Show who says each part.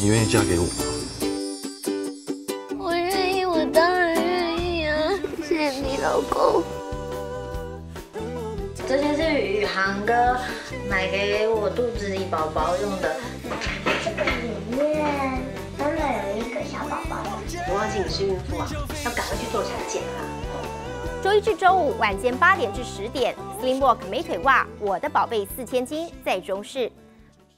Speaker 1: 你愿意嫁给我吗？
Speaker 2: 我愿意，我当然愿意啊！谢谢你，老公。
Speaker 3: 这些是宇航哥买给我肚子里宝宝用的。
Speaker 4: 这个里面真的有一个小宝宝。
Speaker 3: 我忘记你是孕妇啊，要赶快去做产检啊。
Speaker 5: 周一至周五晚间八点至十点，Slimwalk 美腿袜，我的宝贝四千金在中市。